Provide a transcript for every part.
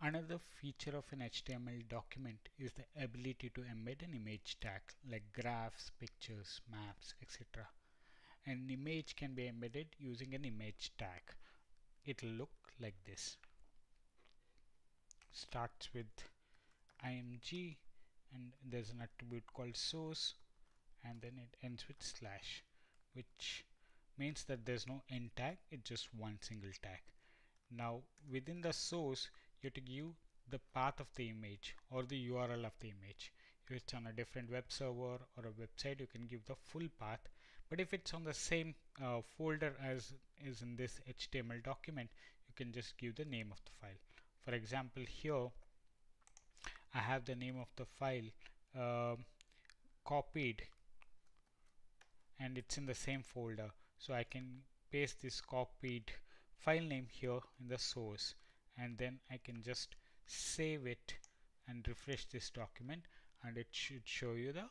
Another feature of an HTML document is the ability to embed an image tag like graphs, pictures, maps, etc. An image can be embedded using an image tag. It'll look like this. Starts with img and there's an attribute called source and then it ends with slash which means that there's no end tag it's just one single tag now within the source you have to give the path of the image or the URL of the image. If it's on a different web server or a website you can give the full path. But if it's on the same uh, folder as is in this HTML document you can just give the name of the file. For example here I have the name of the file uh, copied and it's in the same folder. So I can paste this copied file name here in the source and then I can just save it and refresh this document and it should show you the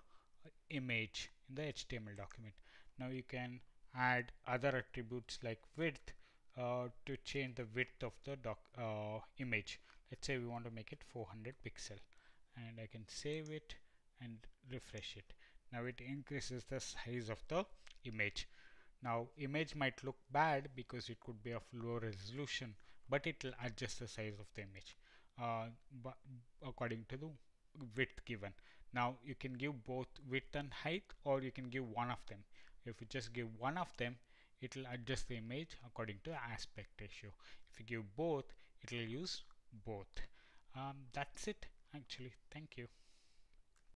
image in the HTML document. Now you can add other attributes like width uh, to change the width of the doc uh, image. Let's say we want to make it 400 pixel and I can save it and refresh it. Now it increases the size of the image. Now image might look bad because it could be of low resolution but it will adjust the size of the image uh, according to the width given. Now you can give both width and height or you can give one of them. If you just give one of them it will adjust the image according to the aspect ratio. If you give both it will use both. Um, that's it actually. Thank you